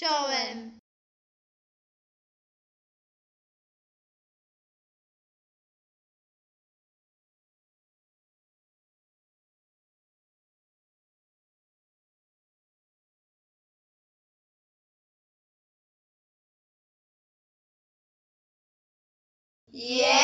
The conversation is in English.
Czołem. Yeah.